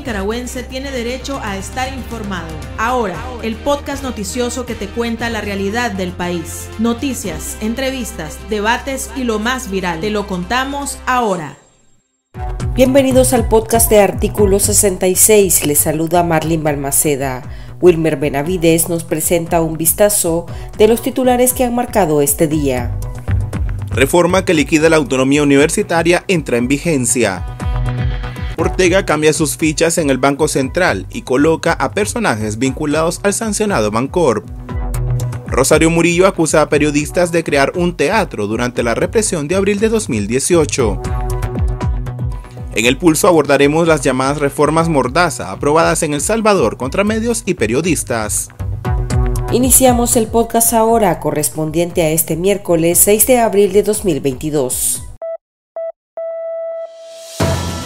nicaragüense tiene derecho a estar informado. Ahora, el podcast noticioso que te cuenta la realidad del país. Noticias, entrevistas, debates y lo más viral. Te lo contamos ahora. Bienvenidos al podcast de Artículo 66. Les saluda Marlene Balmaceda. Wilmer Benavides nos presenta un vistazo de los titulares que han marcado este día. Reforma que liquida la autonomía universitaria entra en vigencia. Ortega cambia sus fichas en el Banco Central y coloca a personajes vinculados al sancionado Bancorp. Rosario Murillo acusa a periodistas de crear un teatro durante la represión de abril de 2018. En el pulso abordaremos las llamadas reformas Mordaza aprobadas en El Salvador contra medios y periodistas. Iniciamos el podcast ahora correspondiente a este miércoles 6 de abril de 2022.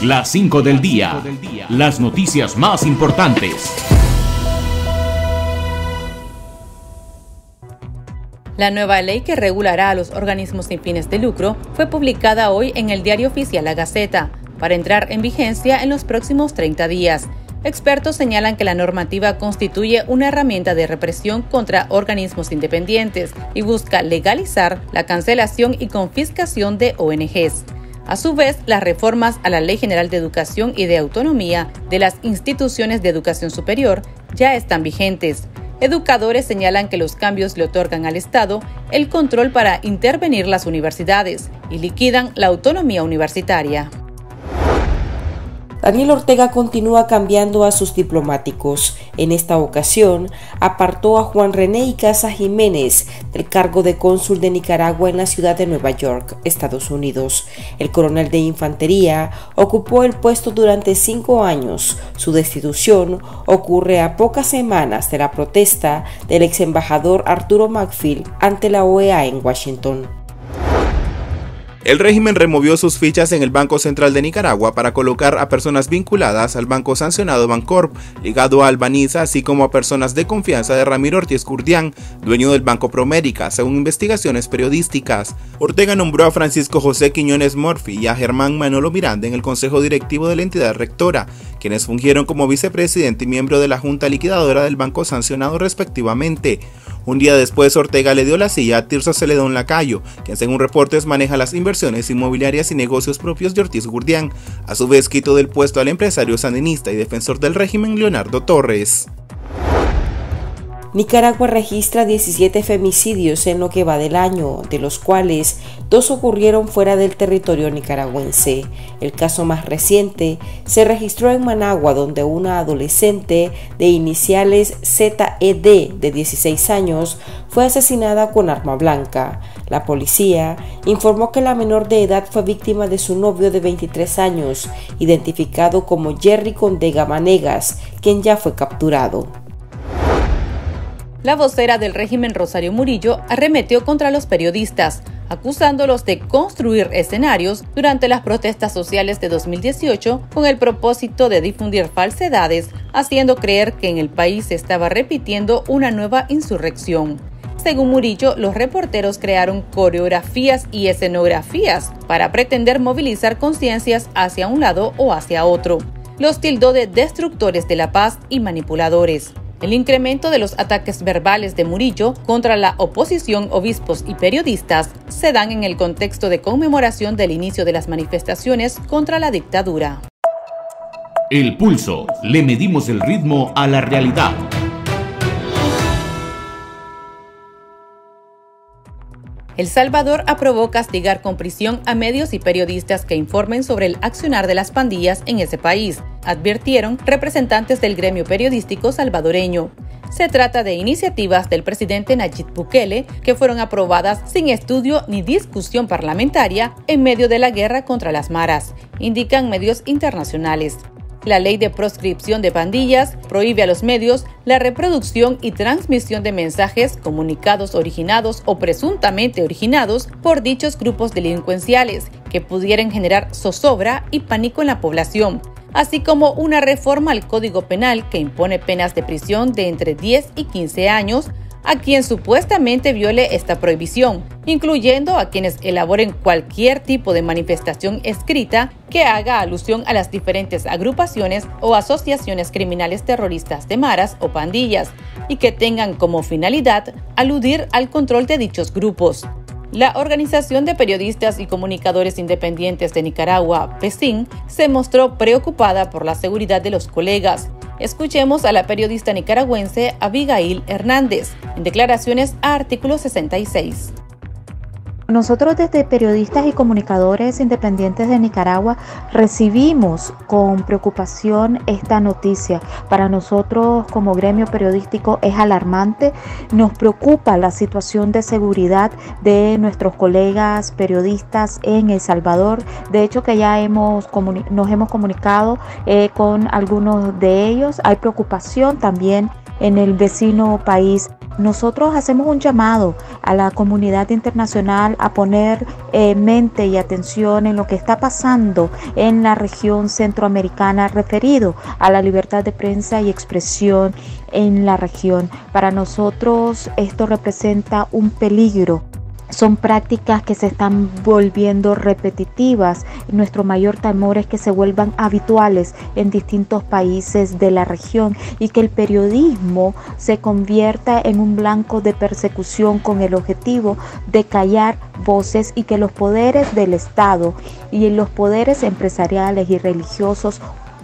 Las 5 del día. Las noticias más importantes. La nueva ley que regulará a los organismos sin fines de lucro fue publicada hoy en el diario oficial La Gaceta, para entrar en vigencia en los próximos 30 días. Expertos señalan que la normativa constituye una herramienta de represión contra organismos independientes y busca legalizar la cancelación y confiscación de ONGs. A su vez, las reformas a la Ley General de Educación y de Autonomía de las instituciones de educación superior ya están vigentes. Educadores señalan que los cambios le otorgan al Estado el control para intervenir las universidades y liquidan la autonomía universitaria. Daniel Ortega continúa cambiando a sus diplomáticos. En esta ocasión, apartó a Juan René Icaza Jiménez del cargo de cónsul de Nicaragua en la ciudad de Nueva York, Estados Unidos. El coronel de infantería ocupó el puesto durante cinco años. Su destitución ocurre a pocas semanas de la protesta del ex embajador Arturo Macfield ante la OEA en Washington. El régimen removió sus fichas en el Banco Central de Nicaragua para colocar a personas vinculadas al banco sancionado Bancorp, ligado a Albaniza, así como a personas de confianza de Ramiro Ortiz Curdián, dueño del Banco Promérica, según investigaciones periodísticas. Ortega nombró a Francisco José Quiñones Murphy y a Germán Manolo Miranda en el Consejo Directivo de la entidad rectora, quienes fungieron como vicepresidente y miembro de la Junta Liquidadora del Banco Sancionado respectivamente. Un día después, Ortega le dio la silla a Tirso Celedón Lacayo, quien según reportes maneja las inversiones inmobiliarias y negocios propios de Ortiz Gurdián. A su vez, quitó del puesto al empresario sandinista y defensor del régimen Leonardo Torres. Nicaragua registra 17 femicidios en lo que va del año, de los cuales dos ocurrieron fuera del territorio nicaragüense. El caso más reciente se registró en Managua, donde una adolescente de iniciales ZED de 16 años fue asesinada con arma blanca. La policía informó que la menor de edad fue víctima de su novio de 23 años, identificado como Jerry Condega Manegas, quien ya fue capturado. La vocera del régimen Rosario Murillo arremetió contra los periodistas, acusándolos de construir escenarios durante las protestas sociales de 2018 con el propósito de difundir falsedades, haciendo creer que en el país se estaba repitiendo una nueva insurrección. Según Murillo, los reporteros crearon coreografías y escenografías para pretender movilizar conciencias hacia un lado o hacia otro. Los tildó de destructores de la paz y manipuladores. El incremento de los ataques verbales de Murillo contra la oposición, obispos y periodistas se dan en el contexto de conmemoración del inicio de las manifestaciones contra la dictadura. El pulso. Le medimos el ritmo a la realidad. El Salvador aprobó castigar con prisión a medios y periodistas que informen sobre el accionar de las pandillas en ese país, advirtieron representantes del gremio periodístico salvadoreño. Se trata de iniciativas del presidente Nayib Bukele que fueron aprobadas sin estudio ni discusión parlamentaria en medio de la guerra contra las maras, indican medios internacionales. La ley de proscripción de pandillas prohíbe a los medios la reproducción y transmisión de mensajes comunicados originados o presuntamente originados por dichos grupos delincuenciales que pudieran generar zozobra y pánico en la población, así como una reforma al Código Penal que impone penas de prisión de entre 10 y 15 años a quien supuestamente viole esta prohibición, incluyendo a quienes elaboren cualquier tipo de manifestación escrita que haga alusión a las diferentes agrupaciones o asociaciones criminales terroristas de maras o pandillas y que tengan como finalidad aludir al control de dichos grupos. La Organización de Periodistas y Comunicadores Independientes de Nicaragua, PESIN, se mostró preocupada por la seguridad de los colegas. Escuchemos a la periodista nicaragüense Abigail Hernández en declaraciones a artículo 66. Nosotros desde periodistas y comunicadores independientes de Nicaragua recibimos con preocupación esta noticia. Para nosotros como gremio periodístico es alarmante. Nos preocupa la situación de seguridad de nuestros colegas periodistas en El Salvador. De hecho que ya hemos nos hemos comunicado eh, con algunos de ellos. Hay preocupación también en el vecino país nosotros hacemos un llamado a la comunidad internacional a poner eh, mente y atención en lo que está pasando en la región centroamericana referido a la libertad de prensa y expresión en la región. Para nosotros esto representa un peligro son prácticas que se están volviendo repetitivas. Nuestro mayor temor es que se vuelvan habituales en distintos países de la región y que el periodismo se convierta en un blanco de persecución con el objetivo de callar voces y que los poderes del Estado y los poderes empresariales y religiosos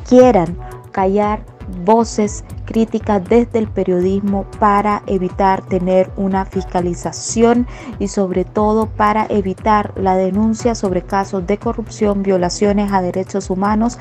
quieran callar voces críticas desde el periodismo para evitar tener una fiscalización y sobre todo para evitar la denuncia sobre casos de corrupción, violaciones a derechos humanos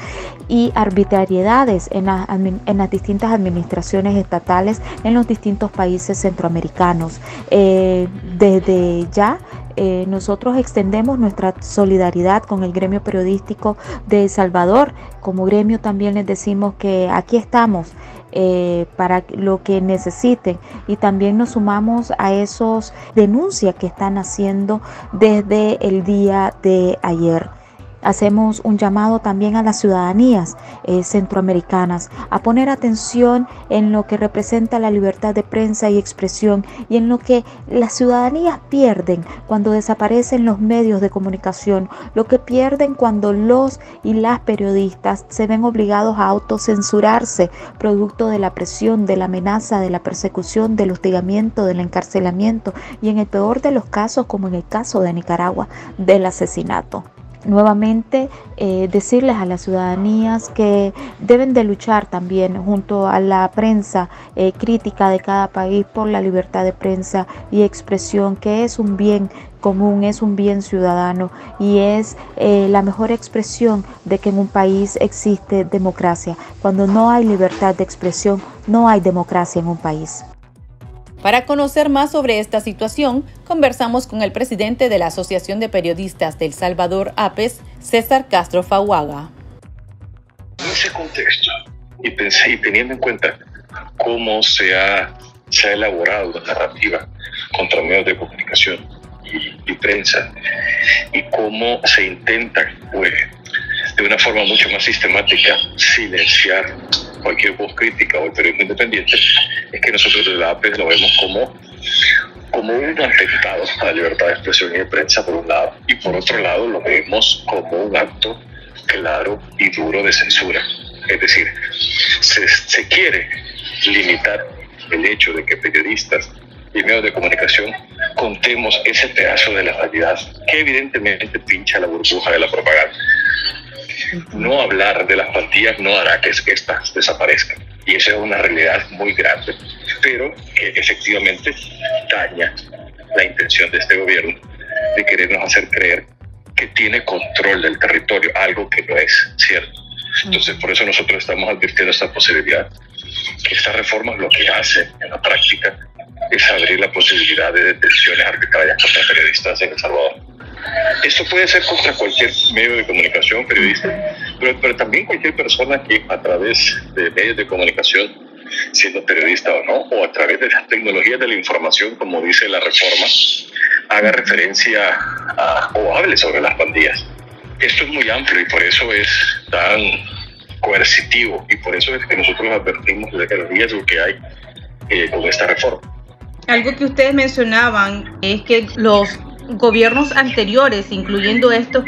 y arbitrariedades en, las distintas administraciones estatales en los distintos países centroamericanos. Eh, desde ya eh, nosotros extendemos nuestra solidaridad con el gremio periodístico de El Salvador. Como gremio también les decimos que aquí estamos eh, para lo que necesiten y también nos sumamos a esos denuncias que están haciendo desde el día de ayer. Hacemos un llamado también a las ciudadanías eh, centroamericanas a poner atención en lo que representa la libertad de prensa y expresión y en lo que las ciudadanías pierden cuando desaparecen los medios de comunicación, lo que pierden cuando los y las periodistas se ven obligados a autocensurarse producto de la presión, de la amenaza, de la persecución, del hostigamiento, del encarcelamiento y en el peor de los casos, como en el caso de Nicaragua, del asesinato nuevamente eh, decirles a las ciudadanías que deben de luchar también junto a la prensa eh, crítica de cada país por la libertad de prensa y expresión, que es un bien común, es un bien ciudadano y es eh, la mejor expresión de que en un país existe democracia. Cuando no hay libertad de expresión, no hay democracia en un país. Para conocer más sobre esta situación, conversamos con el presidente de la Asociación de Periodistas del Salvador, APES, César Castro Fahuaga. En ese contexto, y, pensé, y teniendo en cuenta cómo se ha, se ha elaborado la narrativa contra medios de comunicación y, y prensa, y cómo se intenta, pues, de una forma mucho más sistemática, silenciar cualquier voz crítica o el periodismo independiente, es que nosotros desde la APES lo vemos como, como un atentado a la libertad de expresión y de prensa, por un lado, y por otro lado lo vemos como un acto claro y duro de censura. Es decir, se, se quiere limitar el hecho de que periodistas y medios de comunicación contemos ese pedazo de la realidad que evidentemente pincha la burbuja de la propaganda. No hablar de las plantillas no hará que estas desaparezcan. Y esa es una realidad muy grande, pero que efectivamente daña la intención de este gobierno de querernos hacer creer que tiene control del territorio, algo que no es cierto. Entonces, por eso nosotros estamos advirtiendo esta posibilidad, que estas reformas lo que hacen en la práctica es abrir la posibilidad de detenciones arbitrarias contra periodistas en El Salvador. Esto puede ser contra cualquier medio de comunicación, periodista, pero, pero también cualquier persona que a través de medios de comunicación, siendo periodista o no, o a través de las tecnologías de la información, como dice la reforma, haga referencia a, o hable sobre las pandillas. Esto es muy amplio y por eso es tan coercitivo y por eso es que nosotros advertimos de que el riesgo que hay eh, con esta reforma. algo que ustedes mencionaban es que los gobiernos anteriores, incluyendo estos,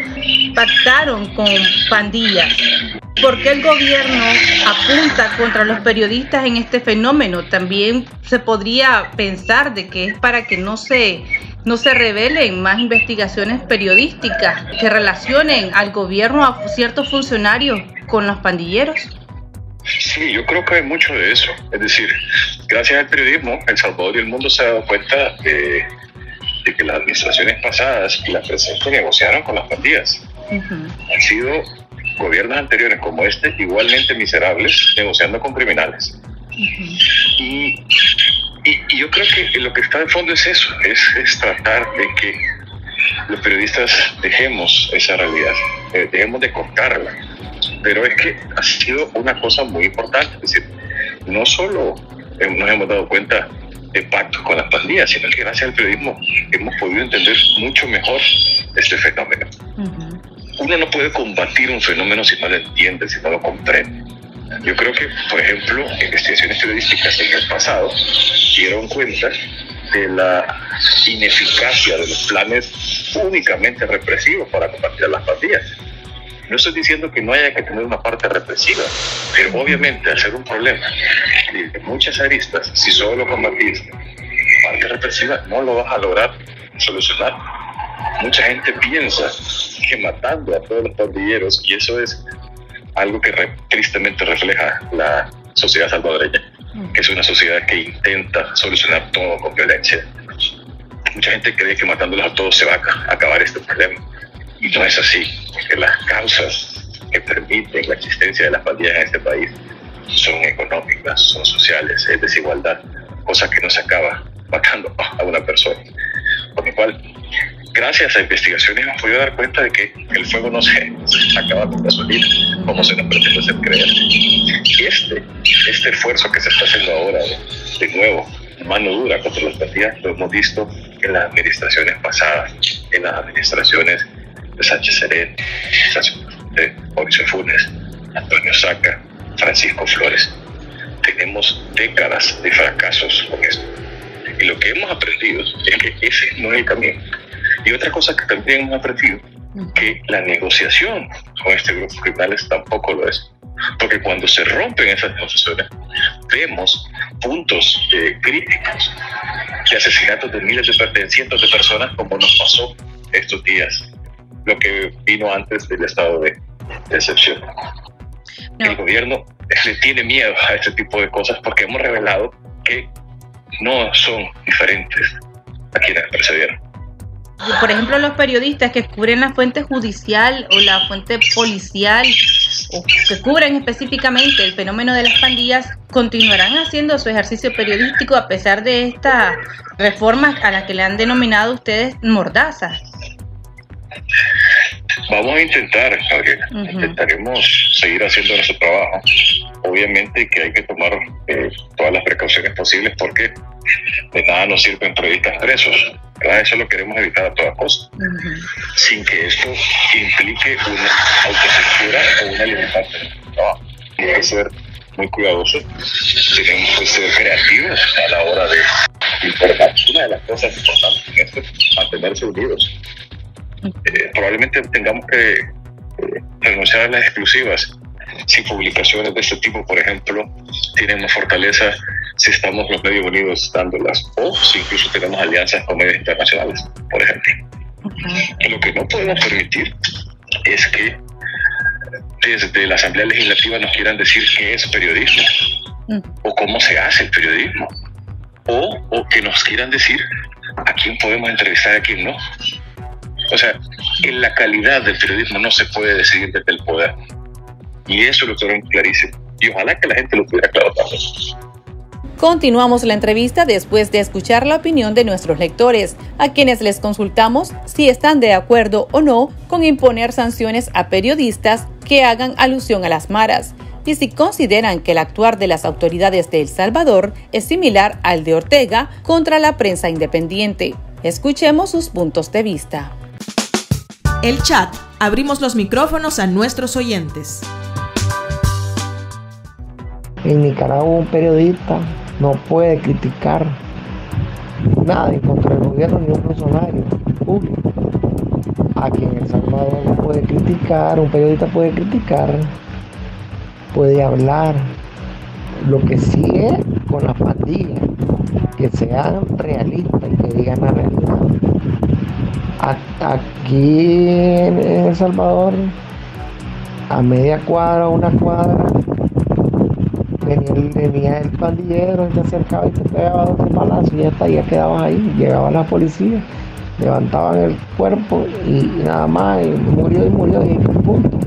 pactaron con pandillas. ¿Por qué el gobierno apunta contra los periodistas en este fenómeno? También se podría pensar de que es para que no se no se revelen más investigaciones periodísticas que relacionen al gobierno a ciertos funcionarios con los pandilleros. Sí, yo creo que hay mucho de eso. Es decir, gracias al periodismo, El Salvador y el mundo se han dado cuenta de, que las administraciones pasadas y las presentes negociaron con las pandillas. Han sido gobiernos anteriores como este igualmente miserables negociando con criminales. y, y, yo creo que lo que está de fondo es eso, es, es tratar de que los periodistas dejemos esa realidad, eh, dejemos de cortarla pero es que ha sido una cosa muy importante. Es decir, no solo nos hemos dado cuenta de pactos con las pandillas, sino que gracias al periodismo hemos podido entender mucho mejor este fenómeno. Uno no puede combatir un fenómeno si no lo entiende, si no lo comprende. Yo creo que, por ejemplo, investigaciones periodísticas en el pasado dieron cuenta de la ineficacia de los planes únicamente represivos para combatir a las pandillas no estoy diciendo que no haya que tener una parte represiva, pero obviamente al ser un problema de muchas aristas, si solo combatís parte represiva, no lo vas a lograr solucionar. Mucha gente piensa que matando a todos los pandilleros, y eso es algo que tristemente refleja la sociedad salvadoreña, que es una sociedad que intenta solucionar todo con violencia. Mucha gente cree que matándolos a todos se va a acabar este problema. Y no es así, porque las causas que permiten la existencia de las pandillas en este país son económicas, son sociales, es desigualdad, cosa que no se acaba matando a una persona. Por lo cual, gracias a investigaciones hemos podido dar cuenta de que el fuego no se acaba con gasolina, como se nos pretende hacer creer. Y este, este esfuerzo que se está haciendo ahora, de, nuevo, mano dura contra las pandillas, lo hemos visto en las administraciones pasadas, en las administraciones Sánchez Serén, Mauricio Funes, Antonio Saca, Francisco Flores. Tenemos décadas de fracasos con esto. Y lo que hemos aprendido es que ese no es el camino. Y otra cosa que también hemos aprendido, que la negociación con este grupo de criminales tampoco lo es. Porque cuando se rompen esas negociaciones, vemos puntos eh, críticos de asesinatos de miles de, de cientos de personas, como nos pasó estos días lo que vino antes del estado de, excepción. El gobierno le tiene miedo a este tipo de cosas porque hemos revelado que no son diferentes a quienes precedieron. Por ejemplo, los periodistas que cubren la fuente judicial o la fuente policial o que cubren específicamente el fenómeno de las pandillas continuarán haciendo su ejercicio periodístico a pesar de esta reforma a la que le han denominado ustedes mordazas. Vamos a intentar, intentaremos seguir haciendo nuestro trabajo. Obviamente que hay que tomar eh, todas las precauciones posibles porque de nada nos sirven periodistas presos. Eso lo queremos evitar a toda costa, sin que esto implique una autocensura o una libertad de trabajo. Hay que ser muy cuidadosos, tenemos que ser creativos a la hora de informar. Una de las cosas importantes en esto es mantenerse unidos eh, probablemente tengamos que eh, renunciar a las exclusivas si publicaciones de este tipo, por ejemplo, tienen más fortaleza si estamos los medios unidos dándolas o si incluso tenemos alianzas con medios internacionales, por ejemplo. Lo que no podemos permitir es que desde la Asamblea Legislativa nos quieran decir qué es periodismo o cómo se hace el periodismo o, o que nos quieran decir a quién podemos entrevistar y a quién no. O sea, en la calidad del periodismo no se puede decidir desde el poder. Y eso lo tengo clarísimo. Y ojalá que la gente lo pudiera claro también. Continuamos la entrevista después de escuchar la opinión de nuestros lectores, a quienes les consultamos si están de acuerdo o no con imponer sanciones a periodistas que hagan alusión a las maras y si consideran que el actuar de las autoridades de El Salvador es similar al de Ortega contra la prensa independiente. Escuchemos sus puntos de vista. El chat. Abrimos los micrófonos a nuestros oyentes. En Nicaragua un periodista no puede criticar nada contra del gobierno ni un funcionario público. Aquí en El Salvador uno puede criticar, un periodista puede criticar, puede hablar. Lo que sí es con la pandilla, que sean realistas y que digan la realidad. Aquí en El Salvador, a media cuadra una cuadra, venía el, pandillero, se acercaba y te pegaba dos balazos y ya está, ya quedabas ahí, llegaba la policía, levantaban el cuerpo y, nada más, y murió y murió y punto.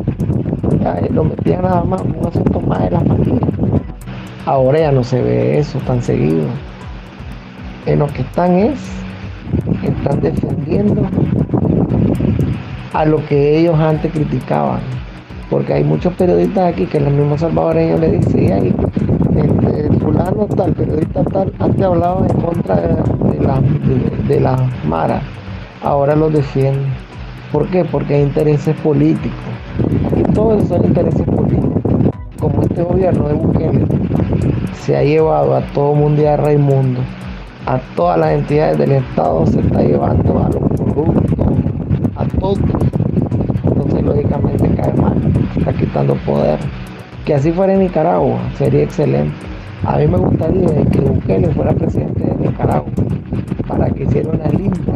Ya, eh, lo metían nada más, un asunto más de la pandilla. Ahora ya no se ve eso tan seguido. En lo que están es, están defendiendo a lo que ellos antes criticaban porque hay muchos periodistas aquí que los mismos salvadoreños le decían, este, fulano tal, periodista tal, antes hablaba en contra de, la, de, las maras, ahora los defienden. ¿Por qué? Porque hay intereses políticos. Y todos son intereses políticos. Como este gobierno de Bukele se ha llevado a todo a Raimundo, a todas las entidades del Estado se está llevando a los corruptos, a todos lógicamente cae mal, está quitando poder. Que así fuera en Nicaragua, sería excelente. A mí me gustaría que Bukele fuera presidente de Nicaragua para que hiciera una limpia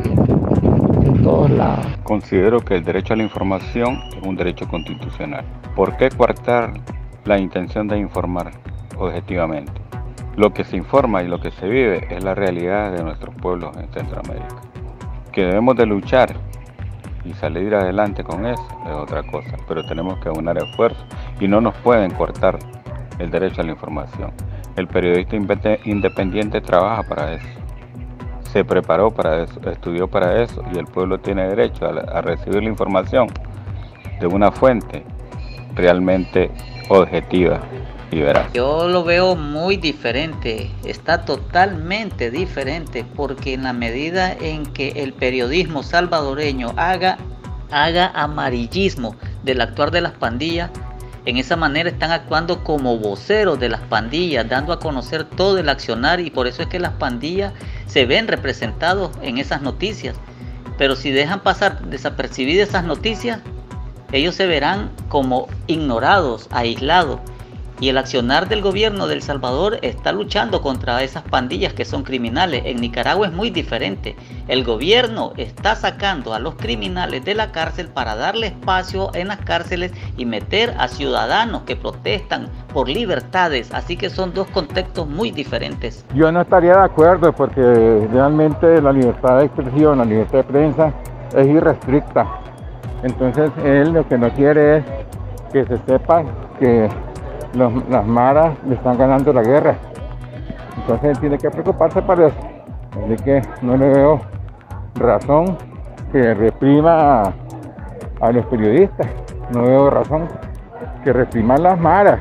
en todos lados. Considero que el derecho a la información es un derecho constitucional. ¿Por qué coartar la intención de informar objetivamente? Lo que se informa y lo que se vive es la realidad de nuestros pueblos en Centroamérica. Que debemos de luchar y salir adelante con eso es otra cosa, pero tenemos que aunar esfuerzos y no nos pueden cortar el derecho a la información. El periodista independiente trabaja para eso, se preparó para eso, estudió para eso y el pueblo tiene derecho a, recibir la información de una fuente realmente objetiva Yo lo veo muy diferente, está totalmente diferente, porque en la medida en que el periodismo salvadoreño haga haga amarillismo del actuar de las pandillas, en esa manera están actuando como voceros de las pandillas, dando a conocer todo el accionar y por eso es que las pandillas se ven representados en esas noticias. Pero si dejan pasar desapercibidas esas noticias, ellos se verán como ignorados, aislados y el accionar del gobierno de El Salvador está luchando contra esas pandillas que son criminales. En Nicaragua es muy diferente. El gobierno está sacando a los criminales de la cárcel para darle espacio en las cárceles y meter a ciudadanos que protestan por libertades. Así que son dos contextos muy diferentes. Yo no estaría de acuerdo porque realmente la libertad de expresión, la libertad de prensa es irrestricta. Entonces él lo que no quiere es que se sepa que las maras le están ganando la guerra. Entonces él tiene que preocuparse para eso. Así que no le veo razón que reprima a, los periodistas. No veo razón que reprima a las maras.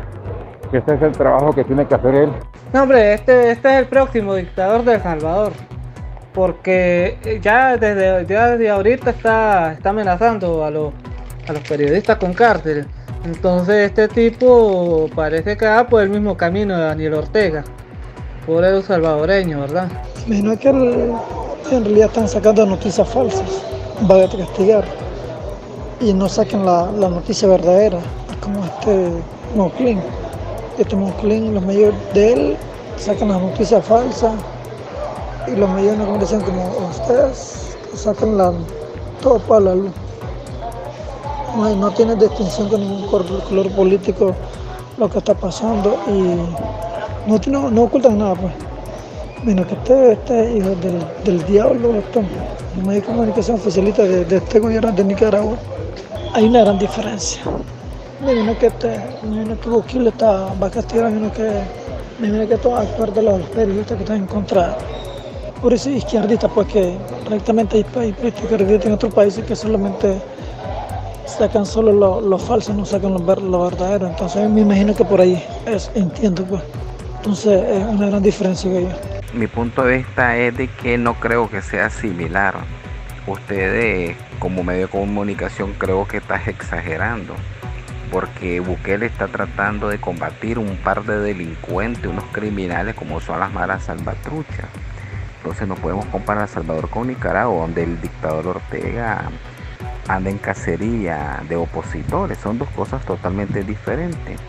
Ese es el trabajo que tiene que hacer él. No, hombre, este, este es el próximo dictador de El Salvador. Porque ya desde, ya desde ahorita está, está amenazando a, los, a los periodistas con cárcel. Entonces este tipo parece que va por el mismo camino de Daniel Ortega, por el salvadoreño, ¿verdad? Menos que en realidad están sacando noticias falsas, va a castigar y no saquen la, noticia verdadera, como este Moclin. Este Moclin, los medios de él sacan las noticias falsas y los medios de comunicación como ustedes sacan la, todo para la luz no, tiene distinción con ningún color político lo que está pasando y no, no, ocultan nada pues. Menos que este, este hijo del, diablo, este medio de comunicación oficialista de, este gobierno de Nicaragua, hay una gran diferencia. Me imagino que este, me imagino que Bukele está, va a castigar, que, me imagino que todas de los periodistas que están en contra por ese izquierdista, pues que directamente hay, hay periodistas en otros países que solamente sacan solo lo, falso, no sacan lo, lo, verdadero. Entonces me imagino que por ahí es, entiendo pues. Entonces es una gran diferencia que yo. Mi punto de vista es de que no creo que sea similar. Ustedes como medio de comunicación creo que estás exagerando. Porque Bukele está tratando de combatir un par de delincuentes, unos criminales como son las malas salvatruchas Entonces no podemos comparar a Salvador con Nicaragua, donde el dictador Ortega anda en cacería de opositores. Son dos cosas totalmente diferentes.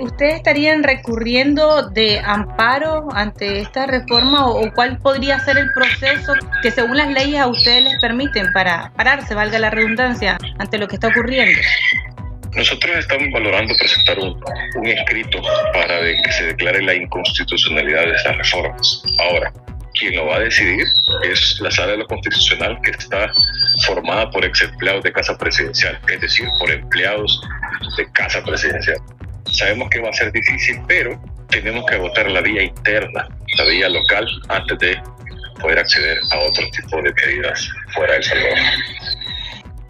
¿Ustedes estarían recurriendo de amparo ante esta reforma o, cuál podría ser el proceso que según las leyes a ustedes les permiten para pararse, valga la redundancia, ante lo que está ocurriendo? Nosotros estamos valorando presentar un, un escrito para que se declare la inconstitucionalidad de estas reformas. Ahora, quien lo va a decidir es la sala de lo constitucional que está formada por ex empleados de casa presidencial, es decir, por empleados de casa presidencial. Sabemos que va a ser difícil, pero tenemos que agotar la vía interna, la vía local, antes de poder acceder a otro tipo de medidas fuera del Salvador.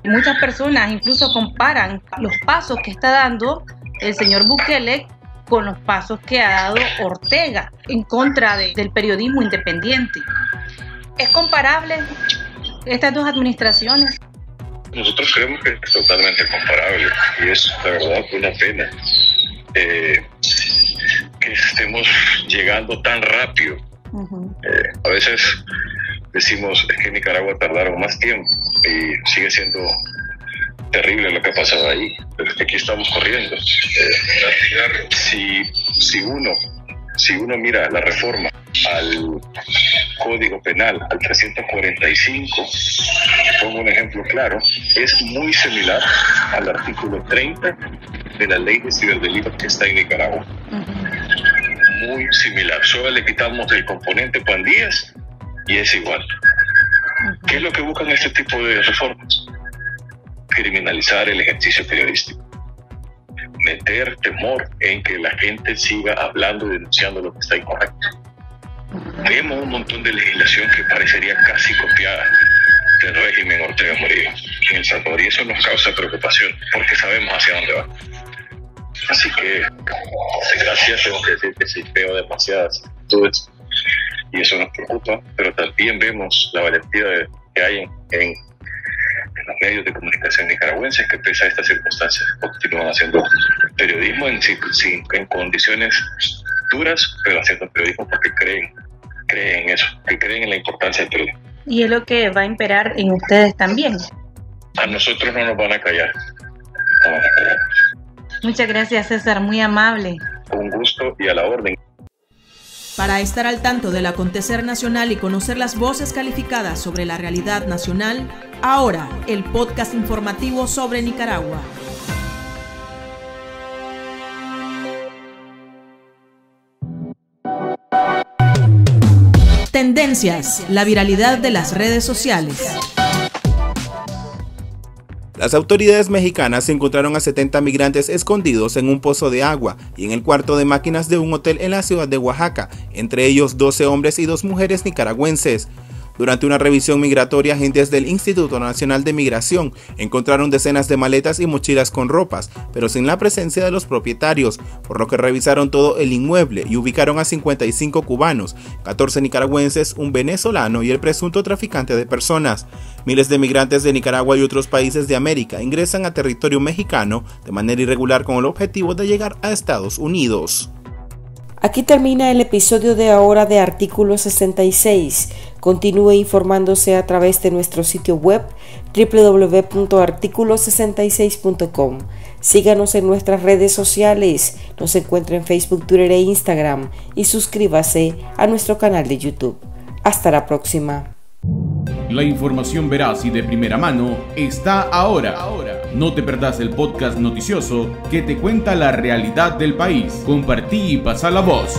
Muchas personas incluso comparan los pasos que está dando el señor Bukele con los pasos que ha dado Ortega en contra del periodismo independiente. ¿Es comparable estas dos administraciones? Nosotros creemos que es totalmente comparable y es la verdad una pena eh, que estemos llegando tan rápido. Eh, a veces decimos es que en Nicaragua tardaron más tiempo y sigue siendo terrible lo que ha pasado ahí, pero aquí estamos corriendo. Si, uno, si uno mira la reforma al Código Penal, al 345, pongo un ejemplo claro, es muy similar al artículo 30 de la ley de ciberdelito que está en Nicaragua. Muy similar, solo le quitamos el componente pandillas y es igual. ¿Qué es lo que buscan este tipo de reformas? Criminalizar el ejercicio periodístico. Meter temor en que la gente siga hablando y denunciando lo que está incorrecto. Vemos un montón de legislación que parecería casi copiada del régimen Ortega Murillo en El Salvador y eso nos causa preocupación porque sabemos hacia dónde va. Así que, gracias, tengo que decir que sí veo demasiadas actitudes y eso nos preocupa, pero también vemos la valentía que hay en, los medios de comunicación nicaragüenses que pese a estas circunstancias continúan haciendo periodismo en, en condiciones duras, pero haciendo periodismo porque creen, creen en eso, que creen en la importancia del periodismo. Y es lo que va a imperar en ustedes también. A nosotros no nos van a callar. No van a callar. Muchas gracias César, muy amable. Un gusto y a la orden. Para estar al tanto del acontecer nacional y conocer las voces calificadas sobre la realidad nacional, ahora el podcast informativo sobre Nicaragua. Tendencias, la viralidad de las redes sociales. Las autoridades mexicanas encontraron a 70 migrantes escondidos en un pozo de agua y en el cuarto de máquinas de un hotel en la ciudad de Oaxaca, entre ellos 12 hombres y dos mujeres nicaragüenses. Durante una revisión migratoria, agentes del Instituto Nacional de Migración encontraron decenas de maletas y mochilas con ropas, pero sin la presencia de los propietarios, por lo que revisaron todo el inmueble y ubicaron a 55 cubanos, 14 nicaragüenses, un venezolano y el presunto traficante de personas. Miles de migrantes de Nicaragua y otros países de América ingresan a territorio mexicano de manera irregular con el objetivo de llegar a Estados Unidos. Aquí termina el episodio de ahora de Artículo 66. Continúe informándose a través de nuestro sitio web www.articulo66.com. Síganos en nuestras redes sociales. Nos encuentra en Facebook, Twitter e Instagram. Y suscríbase a nuestro canal de YouTube. Hasta la próxima. La información veraz y de primera mano está ahora. No te perdás el podcast noticioso que te cuenta la realidad del país. Compartí y pasa la voz.